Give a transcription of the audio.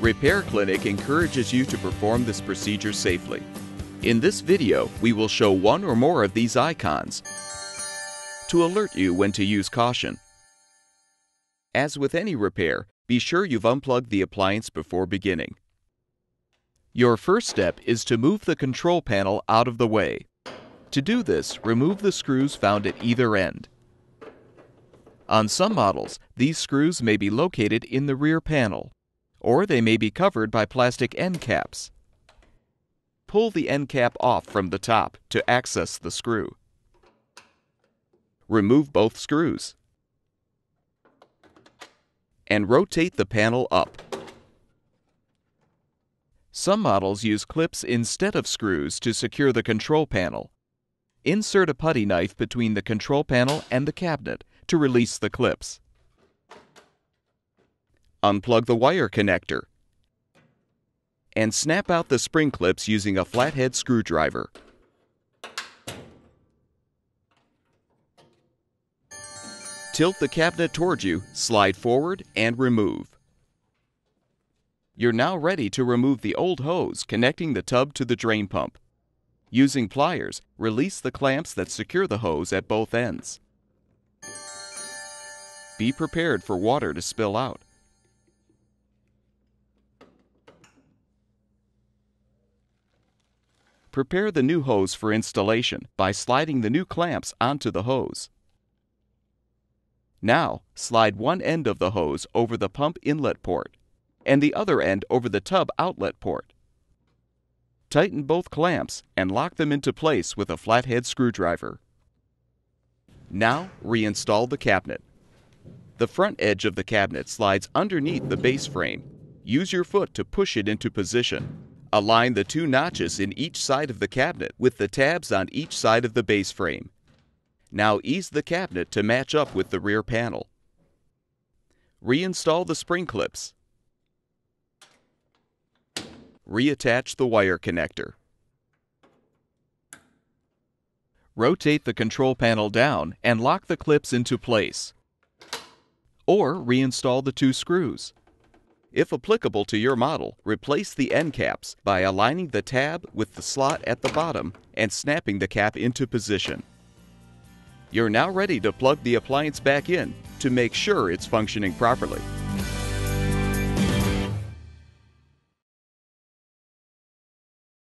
Repair Clinic encourages you to perform this procedure safely. In this video, we will show one or more of these icons to alert you when to use caution. As with any repair, be sure you've unplugged the appliance before beginning. Your first step is to move the control panel out of the way. To do this, remove the screws found at either end. On some models, these screws may be located in the rear panel or they may be covered by plastic end caps. Pull the end cap off from the top to access the screw. Remove both screws. And rotate the panel up. Some models use clips instead of screws to secure the control panel. Insert a putty knife between the control panel and the cabinet to release the clips. Unplug the wire connector and snap out the spring clips using a flathead screwdriver. Tilt the cabinet towards you, slide forward, and remove. You're now ready to remove the old hose connecting the tub to the drain pump. Using pliers, release the clamps that secure the hose at both ends. Be prepared for water to spill out. Prepare the new hose for installation by sliding the new clamps onto the hose. Now, slide one end of the hose over the pump inlet port and the other end over the tub outlet port. Tighten both clamps and lock them into place with a flathead screwdriver. Now, reinstall the cabinet. The front edge of the cabinet slides underneath the base frame. Use your foot to push it into position. Align the two notches in each side of the cabinet with the tabs on each side of the base frame. Now ease the cabinet to match up with the rear panel. Reinstall the spring clips. Reattach the wire connector. Rotate the control panel down and lock the clips into place. Or reinstall the two screws. If applicable to your model, replace the end caps by aligning the tab with the slot at the bottom and snapping the cap into position. You're now ready to plug the appliance back in to make sure it's functioning properly.